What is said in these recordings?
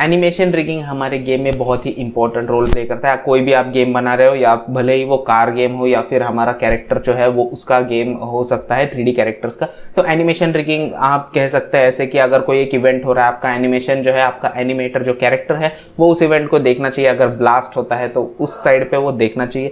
Animation rigging हमारे game में बहुत ही इंपॉर्टेंट रोल प्ले करता है। कोई भी आप गेम बना रहे हो या भले ही वो कार गेम हो या फिर हमारा कैरेक्टर जो है वो उसका गेम हो सकता है थ्री डी कैरेक्टर्स का। तो एनिमेशन रिगिंग आप कह सकते हैं ऐसे कि अगर कोई एक इवेंट हो रहा है, आपका एनिमेशन जो है, आपका एनिमेटर जो कैरेक्टर है, वो उस इवेंट को देखना चाहिए। अगर ब्लास्ट होता है तो उस साइड पर वो देखना चाहिए।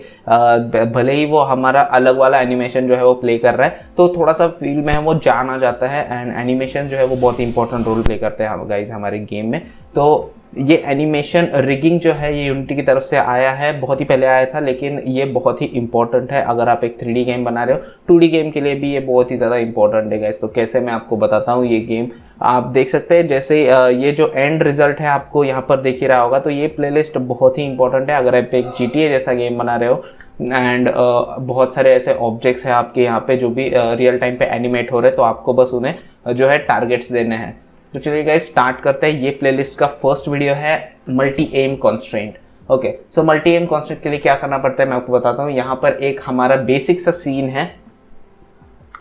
भले ही वो हमारा अलग वाला एनिमेशन जो है वो प्ले कर रहा है तो थोड़ा सा फील में वो जाना जाता है। एंड एनिमेशन जो है वो बहुत इंपॉर्टेंट रोल प्ले करते हैं गाइज़ हमारे गेम में। तो ये एनिमेशन रिगिंग जो है ये यूनिटी की तरफ़ से आया है। बहुत ही पहले आया था लेकिन ये बहुत ही इंपॉर्टेंट है। अगर आप एक थ्री गेम बना रहे हो टू गेम के लिए भी ये बहुत ही ज़्यादा इंपॉर्टेंट है गाइस तो कैसे मैं आपको बताता हूँ ये गेम आप देख सकते हैं जैसे ये जो एंड रिज़ल्ट है आपको यहाँ पर देख ही रहा होगा तो ये प्लेलिस्ट बहुत ही इंपॉर्टेंट है। अगर आप एक GTA जैसा गेम बना रहे हो एंड uh, बहुत सारे ऐसे ऑब्जेक्ट्स हैं आपके यहाँ पे जो भी रियल uh, टाइम पे एनिमेट हो रहे हैं तो आपको बस उन्हें जो है टारगेट्स देने हैं। तो चलिए गाइस स्टार्ट करते हैं। ये प्लेलिस्ट का फ़र्स्ट वीडियो है multi aim constraint okay so multi aim constraint के लिए क्या करना पड़ता है मैं आपको बताता हूँ। यहाँ पर एक हमारा बेसिक सा सीन है।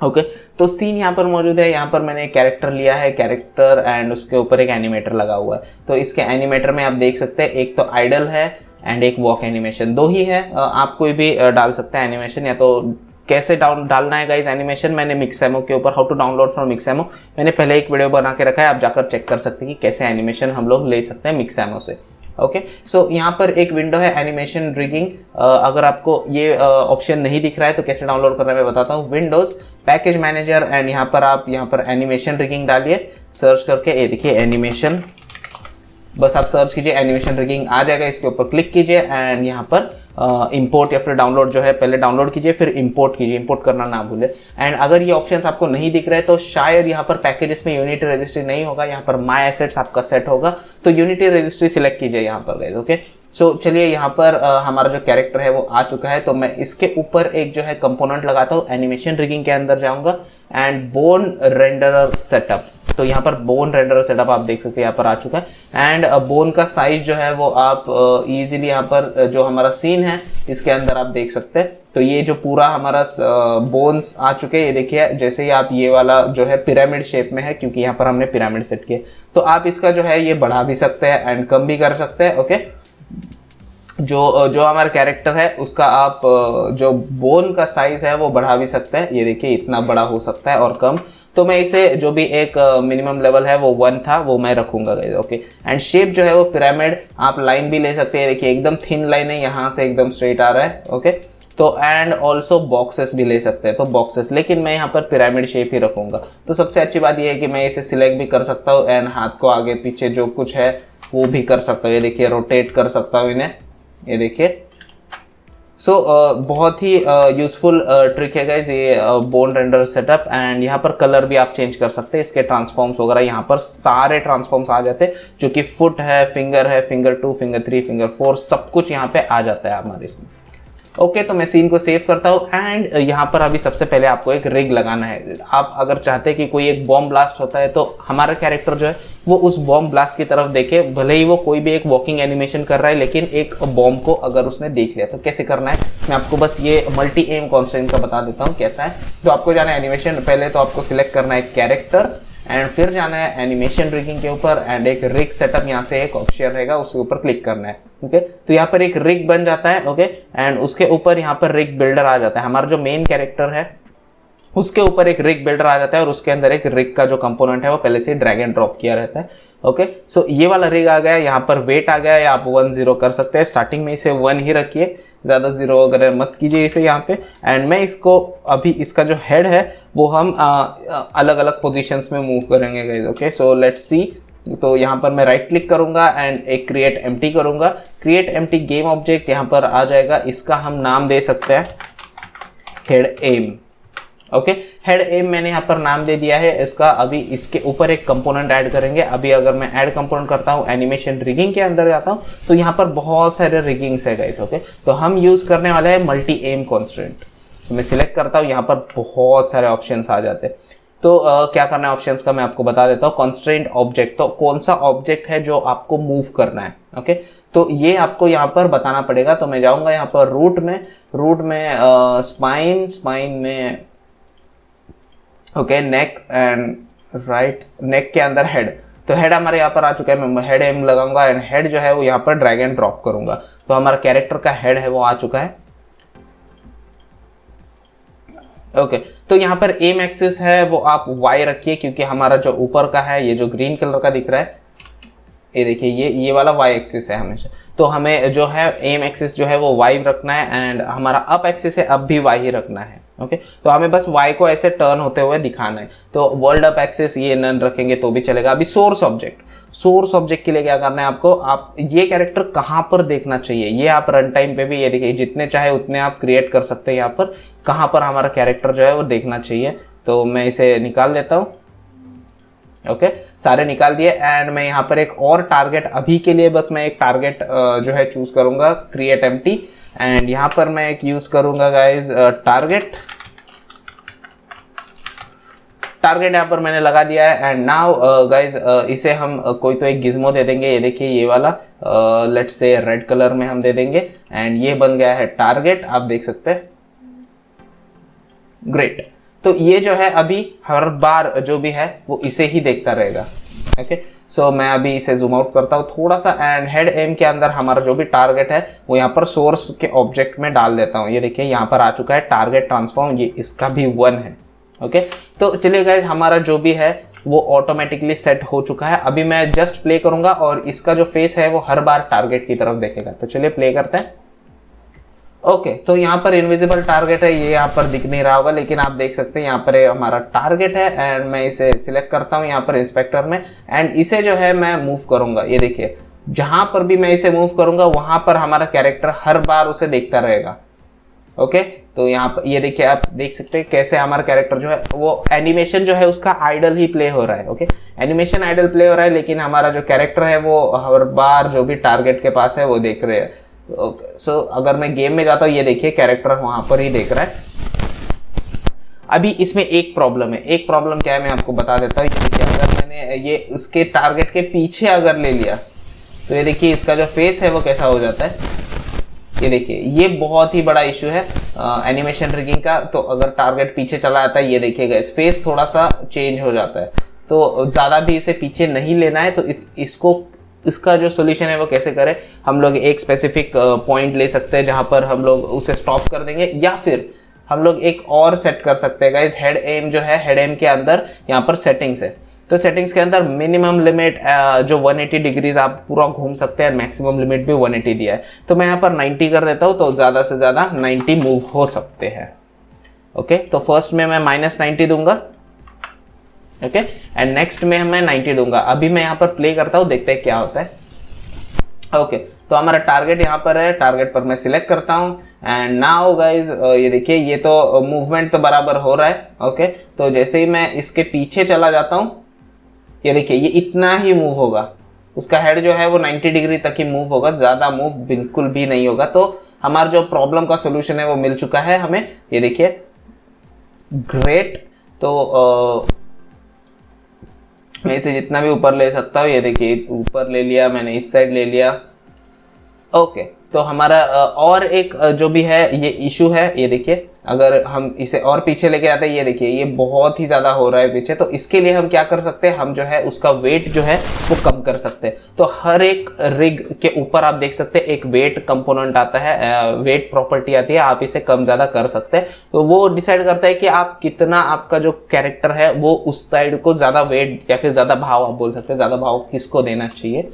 ओके okay, तो सीन यहाँ पर मौजूद है। यहाँ पर मैंने एक कैरेक्टर लिया है कैरेक्टर एंड उसके ऊपर एक एनिमेटर लगा हुआ है। तो इसके एनिमेटर में आप देख सकते हैं एक तो आइडल है एंड एक वॉक एनिमेशन दो ही है आप कोई भी डाल सकते हैं एनिमेशन या तो कैसे डाउन डालना है गाइज़ एनिमेशन मैंने मिक्सएमो के ऊपर how to download from Mixamo मैंने पहले एक वीडियो बना के रखा है, आप जाकर चेक कर सकते हैं कि कैसे एनिमेशन हम लोग ले सकते हैं मिक्सएमो से। ओके सो यहाँ पर एक विंडो है एनिमेशन रिगिंग अगर आपको ये ऑप्शन नहीं दिख रहा है तो कैसे डाउनलोड करना है मैं बताता हूँ। विंडोज़ पैकेज मैनेजर एंड यहाँ पर आप, यहाँ पर एनिमेशन रिगिंग डालिए। सर्च करके, ये देखिए एनिमेशन बस आप सर्च कीजिए एनिमेशन रिगिंग आ जाएगा, इसके ऊपर क्लिक कीजिए एंड यहाँ पर इंपोर्ट uh, या फिर डाउनलोड जो है पहले डाउनलोड कीजिए फिर इंपोर्ट कीजिए। इंपोर्ट करना ना भूले। एंड अगर ये ऑप्शन आपको नहीं दिख रहे तो शायद यहाँ पर पैकेजेस में यूनिटी रजिस्ट्री नहीं होगा यहाँ पर माई एसेट्स आपका सेट होगा। तो यूनिटी रजिस्ट्री सिलेक्ट कीजिए यहाँ पर गए ओके सो so, चलिए यहाँ पर uh, हमारा जो कैरेक्टर है वो आ चुका है तो मैं इसके ऊपर एक जो है कंपोनेंट लगाता हूँ एनिमेशन रिगिंग के अंदर जाऊँगा। एंड बोन रेंडर सेटअप तो यहाँ पर बोन रेंडर सेटअप आप देख सकते हैं यहाँ पर आ चुका है। एंड बोन का साइज़ जो है वो आप इजीली uh, यहाँ पर uh, जो हमारा सीन है इसके अंदर आप देख सकते हैं। तो ये जो पूरा हमारा बोन्स uh, आ चुके हैं ये देखिए जैसे ही आप ये वाला जो है पिरामिड शेप में है क्योंकि यहाँ पर हमने पिरामिड सेट किया तो आप इसका जो है ये बढ़ा भी सकते हैं एंड कम भी कर सकते हैं ओके जो जो हमारा कैरेक्टर है उसका आप जो बोन का साइज़ है वो बढ़ा भी सकते हैं। ये देखिए इतना बड़ा हो सकता है और कम। तो मैं इसे जो भी एक मिनिमम लेवल है, वो वन था, वो मैं रखूँगा ओके एंड शेप जो है वो पिरामिड आप लाइन भी ले सकते हैं, देखिए, एकदम थिन लाइन है, यहाँ से एकदम स्ट्रेट आ रहा है ओके तो एंड ऑल्सो बॉक्सेस भी ले सकते हैं तो बॉक्सेस लेकिन मैं यहाँ पर पिरामिड शेप ही रखूँगा। तो सबसे अच्छी बात यह है कि मैं इसे सिलेक्ट भी कर सकता हूँ एंड हाथ को आगे, पीछे जो कुछ है, वो भी कर सकता हूँ, ये देखिए रोटेट कर सकता हूँ इन्हें, ये देखिए। सो so, uh, बहुत ही यूजफुल uh, ट्रिक uh, है गाइज़ ये बोन रेंडर सेटअप एंड यहाँ पर कलर भी आप चेंज कर सकते हैं इसके ट्रांसफॉर्म्स वगैरह यहाँ पर सारे ट्रांसफॉर्म्स आ जाते हैं जो कि फुट है फिंगर है finger two finger three finger four सब कुछ यहाँ पे आ जाता है हमारे इसमें। ओके okay, तो मैं सीन को सेव करता हूँ एंड यहाँ पर अभी सबसे पहले आपको एक रिग लगाना है। आप अगर चाहते हैं कि कोई एक बॉम्ब ब्लास्ट होता है तो हमारा कैरेक्टर जो है वो उस बॉम्ब ब्लास्ट की तरफ़ देखे, भले ही वो कोई भी एक वॉकिंग एनिमेशन कर रहा है, लेकिन एक बॉम्ब को अगर उसने देख लिया तो कैसे करना है मैं आपको बस ये मल्टी एम कॉन्स्टेंट का बता देता हूँ कैसा है तो आपको जाना है एनिमेशन पहले तो आपको सिलेक्ट करना है कैरेक्टर एंड फिर जाना है एनिमेशन रिगिंग के ऊपर एंड एक रिग सेटअप यहाँ से एक ऑप्शन रहेगा, उसके ऊपर क्लिक करना है ओके okay? तो यहाँ पर एक रिग बन जाता है ओके okay? एंड उसके ऊपर यहाँ पर रिग बिल्डर आ जाता है हमारा जो मेन कैरेक्टर है उसके ऊपर एक रिग बिल्डर आ जाता है और उसके अंदर एक रिग का जो कंपोनेंट है वो पहले से ड्रैग एंड ड्रॉप किया रहता है। ओके? सो ये वाला रिग आ गया यहाँ पर वेट आ गया आप वन ज़ीरो कर सकते हैं। स्टार्टिंग में इसे वन ही रखिए ज़्यादा ज़ीरो वगैरह मत कीजिए इसे यहाँ पे। एंड मैं इसको अभी इसका जो हेड है वो हम आ, अलग अलग पोजिशंस में मूव करेंगे ओके सो लेट्स सी तो यहाँ पर मैं राइट क्लिक करूँगा एंड एक क्रिएट एम टी करूँगा। Create empty game object यहाँ पर आ जाएगा। इसका हम नाम दे सकते हैं head aim okay head aim मैंने यहाँ पर नाम दे दिया है। इसका अभी इसके ऊपर एक कंपोनेंट ऐड करेंगे। अभी अगर मैं ऐड कंपोनेंट करता हूँ एनिमेशन रिगिंग के अंदर जाता हूँ तो यहाँ पर बहुत सारे रिगिंग्स है गाइस ओके तो हम यूज़ करने वाले हैं मल्टी एम कॉन्स्टेंट तो मैं सिलेक्ट करता हूँ यहाँ पर बहुत सारे ऑप्शन आ जाते हैं। तो uh, क्या करना है ऑप्शंस का मैं आपको बता देता हूँ। कॉन्स्टेंट ऑब्जेक्ट तो कौन सा ऑब्जेक्ट है जो आपको मूव करना है ओके तो ये आपको यहाँ पर बताना पड़ेगा। तो मैं जाऊँगा यहाँ पर रूट में। रूट में स्पाइन स्पाइन में okay neck and right neck के अंदर हेड तो हेड हमारे यहाँ पर आ चुका है मैं हेड एम लगाऊँगा एंड हेड जो है वो यहाँ पर ड्रैग एंड ड्रॉप करूँगा. तो हमारा कैरेक्टर का हेड है वो आ चुका है. ओके okay, तो यहाँ पर एम एक्सिस है वो आप वाई रखिए क्योंकि हमारा जो ऊपर का है ये जो ग्रीन कलर का दिख रहा है ये देखिए ये ये वाला वाई एक्सिस है हमेशा. तो हमें जो है एम एक्सिस जो है वो वाई रखना है एंड हमारा अप एक्सिस है अब भी वाई ही रखना है. Okay okay? तो हमें बस वाई को ऐसे टर्न होते हुए दिखाना है। तो वर्ल्ड अप एक्सिस ये नन रखेंगे तो भी चलेगा। अभी सोर्स ऑब्जेक्ट सोर्स ऑब्जेक्ट के लिए क्या करना है आपको? आप ये कैरेक्टर कहाँ पर देखना चाहिए? ये आप रन टाइम पे भी ये देखिए, जितने चाहे उतने आप क्रिएट कर सकते हैं यहाँ पर। कहाँ पर हमारा कैरेक्टर जो है वो देखना चाहिए। तो मैं इसे निकाल देता हूँ। Okay okay? सारे निकाल दिए। एंड मैं यहाँ पर एक और टारगेट अभी के लिए बस मैं एक टारगेट जो है चूज़ करूँगा। क्रिएट एम एंड यहाँ पर मैं एक यूज़ करूँगा गाइज़ टारगेट टारगेट यहाँ पर मैंने लगा दिया है। एंड नाउ गाइज़ इसे हम uh, कोई तो एक गिज्मो दे देंगे। ये देखिए ये वाला लेट से रेड कलर में हम दे देंगे। एंड ये बन गया है टारगेट आप देख सकते हैं। ग्रेट तो ये जो है अभी हर बार जो भी है वो इसे ही देखता रहेगा। ओके सो so, मैं अभी इसे जूम आउट करता हूँ। थोड़ा सा एंड हेड एम के अंदर हमारा जो भी टारगेट है वो यहाँ पर सोर्स के ऑब्जेक्ट में डाल देता हूँ। ये देखिए यहाँ पर आ चुका है टारगेट ट्रांसफॉर्म ये इसका भी वन है। ओके तो चलिए गए हमारा जो भी है वो ऑटोमेटिकली सेट हो चुका है। अभी मैं जस्ट प्ले करूँगा और इसका जो फेस है वो हर बार टारगेट की तरफ़ देखेगा। तो चलिए प्ले करते हैं। ओके तो यहाँ पर इनविजिबल टारगेट है, ये यहाँ पर दिख नहीं रहा होगा, लेकिन आप देख सकते हैं यहाँ पर हमारा टारगेट है एंड मैं इसे सिलेक्ट करता हूँ यहाँ पर इंस्पेक्टर में एंड इसे जो है मैं मूव करूँगा। ये देखिए, जहाँ पर भी मैं इसे मूव करूँगा, वहाँ पर हमारा कैरेक्टर हर बार उसे देखता रहेगा। ओके? तो यहाँ पर, ये देखिए, आप देख सकते हैं कैसे हमारा कैरेक्टर जो है, वो एनिमेशन जो है उसका आइडल ही प्ले हो रहा है। ओके एनिमेशन आइडल प्ले हो रहा है, लेकिन हमारा जो कैरेक्टर है वो हर बार जो भी टारगेट के पास है, वो देख रहे हैं। ओके सो अगर मैं गेम में जाता हूँ ये देखिए कैरेक्टर वहाँ पर ही देख रहा है। अभी इसमें एक प्रॉब्लम है। एक प्रॉब्लम क्या है मैं आपको बता देता हूँ। ये अगर मैंने ये इसके टारगेट के पीछे अगर ले लिया तो ये देखिए इसका जो फेस है वो कैसा हो जाता है? ये देखिए ये बहुत ही बड़ा इशू है आ, एनिमेशन ट्रिकिंग का। तो अगर टारगेट पीछे चला जाता है ये देखिएगा इस फेस थोड़ा सा चेंज हो जाता है। तो ज़्यादा भी इसे पीछे नहीं लेना है तो इस इसको इसका जो सोल्यूशन है वो कैसे करें? हम लोग एक स्पेसिफिक पॉइंट ले सकते हैं जहाँ पर हम लोग उसे स्टॉप कर देंगे या फिर हम लोग एक और सेट कर सकते हैं। गाइज़ हेड एम जो है हेड एम के अंदर यहाँ पर सेटिंग्स है। तो सेटिंग्स के अंदर मिनिमम लिमिट जो 180 डिग्रीज आप पूरा घूम सकते हैं। मैक्सिमम लिमिट भी 180 दिया है। तो मैं यहाँ पर 90 कर देता हूँ तो ज़्यादा से ज़्यादा 90 मूव हो सकते हैं। ओके तो फ़र्स्ट में मैं माइनस नाइन्टी दूँगा। ओके एंड नेक्स्ट में मैं 90 दूँगा। अभी मैं यहाँ पर प्ले करता हूँ देखते हैं क्या होता है। ओके okay, तो हमारा टारगेट यहाँ पर है। टारगेट पर मैं सिलेक्ट करता हूँ। एंड नाउ गाइज़ ये देखिए ये तो मूवमेंट तो बराबर हो रहा है। Okay okay? तो जैसे ही मैं इसके पीछे चला जाता हूँ ये देखिए ये इतना ही मूव होगा। उसका हेड जो है वो 90 डिग्री तक ही मूव होगा। ज़्यादा मूव बिल्कुल भी नहीं होगा। तो हमारा जो प्रॉब्लम का सोल्यूशन है वो मिल चुका है हमें। ये देखिए ग्रेट तो मैं इसे जितना भी ऊपर ले सकता हूँ, ये देखिए, ऊपर ले लिया, मैंने इस साइड ले लिया। ओके तो हमारा और एक जो भी है, ये इशू है, ये देखिए, अगर हम इसे और पीछे लेके आते हैं, ये देखिए, ये बहुत ही ज़्यादा हो रहा है पीछे तो इसके लिए हम क्या कर सकते हैं, हम जो है, उसका वेट जो है, वो कम कर सकते हैं। तो हर एक रिग के ऊपर आप देख सकते हैं, एक वेट कंपोनेंट आता है वेट प्रॉपर्टी आती है, आप इसे कम ज़्यादा कर सकते हैं। तो वो डिसाइड करता है कि आप कितना आपका जो कैरेक्टर है, वो उस साइड को ज़्यादा वेट या फिर ज़्यादा भाव, आप बोल सकते हैं, ज़्यादा भाव किसको देना चाहिए।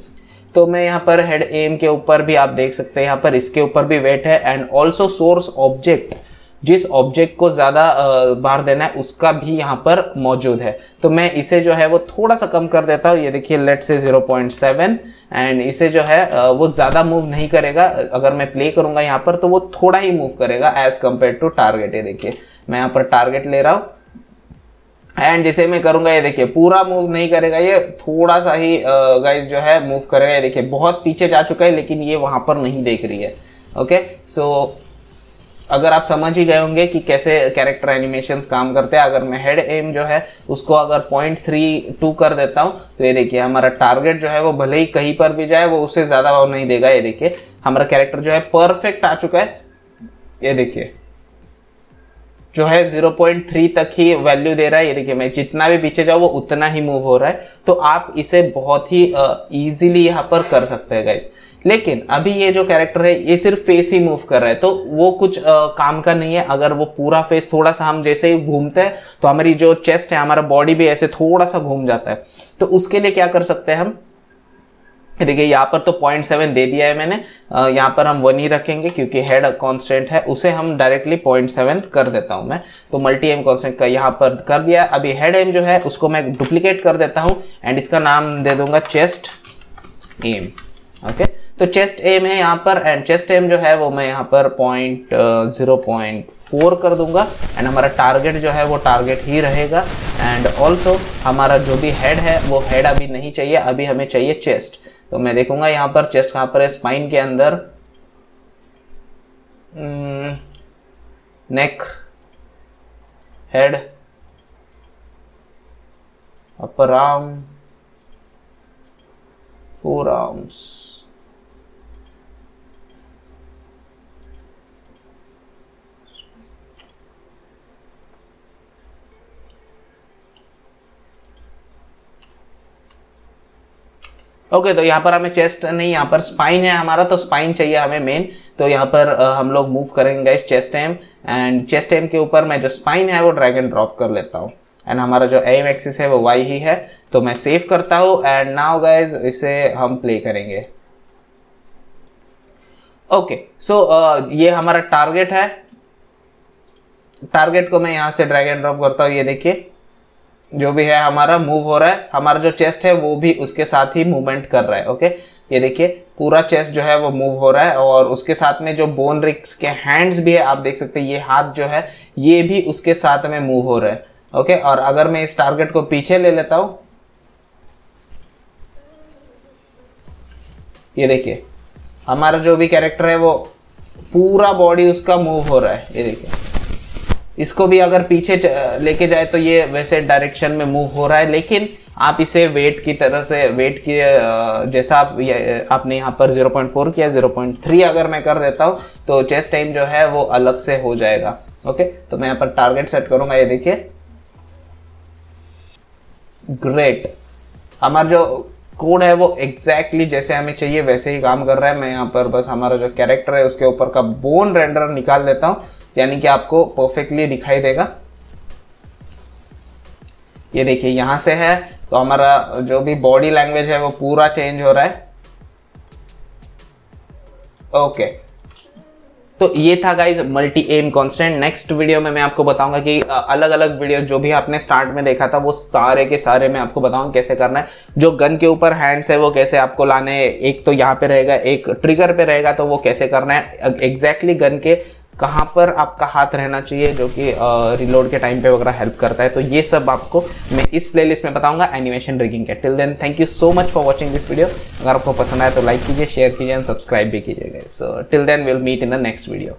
तो मैं यहाँ पर हेड एम के ऊपर भी आप देख सकते हैं, यहाँ पर इसके ऊपर भी वेट है एंड ऑल्सो सोर्स ऑब्जेक्ट जिस ऑब्जेक्ट को ज़्यादा बार देना है, उसका भी यहाँ पर मौजूद है। तो मैं इसे जो है वो थोड़ा सा कम कर देता हूँ। ये देखिए लेट से 0.7 एंड इसे जो है वो ज़्यादा मूव नहीं करेगा। अगर मैं प्ले करूँगा यहाँ पर तो वो थोड़ा ही मूव करेगा एज कंपेयर टू टारगेट ये देखिए, मैं यहाँ पर टारगेट ले रहा हूँ। एंड जिसे मैं करूँगा, ये देखिए, पूरा मूव नहीं करेगा, ये थोड़ा सा ही गाइस जो है मूव करेगा। ये देखिए, बहुत पीछे जा चुका है, लेकिन ये वहाँ पर नहीं देख रही है। ओके सो अगर आप समझ ही गए होंगे कि कैसे कैरेक्टर एनिमेशन काम करते हैं, अगर मैं हेड एम जो है, उसको अगर पॉइंट थ्री टू कर देता हूँ तो ये देखिए, हमारा टारगेट जो है, वो भले ही कहीं पर भी जाए, वो उससे ज़्यादा भाव नहीं देगा। ये देखिए, हमारा कैरेक्टर जो है परफेक्ट आ चुका है। ये देखिए जो है 0.3 तक ही वैल्यू दे रहा है। ये देखिए मैं जितना भी पीछे जाऊँ वो उतना ही मूव हो रहा है। तो आप इसे बहुत ही ईजिली यहाँ पर कर सकते हैं गाइस लेकिन अभी ये जो कैरेक्टर है ये सिर्फ़ फेस ही मूव कर रहा है। तो वो कुछ आ, काम का नहीं है। अगर वो पूरा फेस थोड़ा सा हम जैसे ही घूमते हैं तो हमारी जो चेस्ट है हमारा बॉडी भी ऐसे थोड़ा सा घूम जाता है। तो उसके लिए क्या कर सकते हैं हम? देखिए, यहाँ पर तो पॉइंट सेवन दे दिया है मैंने। यहाँ पर हम वन ही रखेंगे क्योंकि हेड कांस्टेंट है, उसे हम डायरेक्टली पॉइंट सेवन कर देता हूँ मैं। तो मल्टी एम कॉन्स्टेंट का यहाँ पर कर दिया अभी हेड एम जो है, उसको मैं डुप्लीकेट कर देता हूँ एंड इसका नाम दे दूँगा चेस्ट एम ओके तो चेस्ट एम है यहाँ पर एंड चेस्ट एम जो है, वो मैं यहाँ पर पॉइंट ज़ीरो पॉइंट फोर कर दूँगा एंड हमारा टारगेट जो है, वो टारगेट ही रहेगा। एंड ऑल्सो हमारा जो भी हेड है, वो हेड अभी नहीं चाहिए, अभी हमें चाहिए चेस्ट तो मैं देखूँगा यहाँ पर चेस्ट कहाँ पर है? स्पाइन के अंदर। Neck head upper arm forearms okay तो यहाँ पर हमें चेस्ट नहीं यहाँ पर स्पाइन है हमारा तो स्पाइन चाहिए हमें मेन तो यहाँ पर हम लोग मूव करेंगे chest aim and chest aim के ऊपर मैं जो स्पाइन है वो ड्रैग एंड ड्रॉप कर लेता हूँ. एंड हमारा जो एम एक्सिस है वो वाई ही है. तो मैं सेव करता हूँ. एंड नाउ गाइज़ इसे हम प्ले करेंगे. ओके सो uh, ये हमारा टारगेट है. टारगेट को मैं यहाँ से ड्रैग एंड ड्रॉप करता हूँ ये देखिए. जो भी है, हमारा मूव हो रहा है, हमारा जो चेस्ट है, वो भी उसके साथ ही मूवमेंट कर रहा है ओके ये देखिए, पूरा चेस्ट जो है, वो मूव हो रहा है और उसके साथ में जो बोन रिक्स के हैंड्स भी है, आप देख सकते हैं, ये हाथ जो है, ये भी उसके साथ में मूव हो रहा है ओके और अगर मैं इस टारगेट को पीछे ले लेता हूँ, ये देखिए, हमारा जो भी कैरेक्टर है, वो पूरा बॉडी उसका मूव हो रहा है, ये देखिए। इसको भी अगर पीछे लेके जाए तो ये वैसे डायरेक्शन में मूव हो रहा है, लेकिन आप इसे वेट की तरह से वेट की जैसा आप आपने यहाँ पर 0.4 किया 0.3 अगर मैं कर देता हूँ तो चेस्ट टाइम जो है वो अलग से हो जाएगा। ओके तो मैं यहाँ पर टारगेट सेट करूँगा, ये देखिए। ग्रेट हमारा जो कोड है वो एग्जैक्टली exactly जैसे हमें चाहिए, वैसे ही काम कर रहा है। मैं यहाँ पर बस हमारा जो कैरेक्टर है उसके ऊपर का बोन रेंडर निकाल देता हूँ। यानी कि आपको परफेक्टली दिखाई देगा। ये देखिए, यहाँ से है तो हमारा जो भी बॉडी लैंग्वेज है, वो पूरा चेंज हो रहा है। ओके तो ये था guys multi aim constant next video में मैं आपको बताऊँगा कि अलग अलग वीडियो जो भी आपने स्टार्ट में देखा था, वो सारे के सारे मैं आपको बताऊँगा कैसे करना है। जो गन के ऊपर हैंड्स है, वो कैसे आपको लाने एक तो यहाँ पे रहेगा, एक ट्रिगर पे रहेगा तो वो कैसे करना है? एग्जैक्टली गन के कहाँ पर आपका हाथ रहना चाहिए, जो कि रिलोड के टाइम पे वगैरह हेल्प करता है। तो ये सब आपको मैं इस प्लेलिस्ट में बताऊँगा एनिमेशन रिगिंग के। Till then thank you so much for watching this video अगर आपको पसंद आए तो लाइक कीजिए शेयर कीजिए एंड सब्सक्राइब भी कीजिएगा। So till then will meet in the next video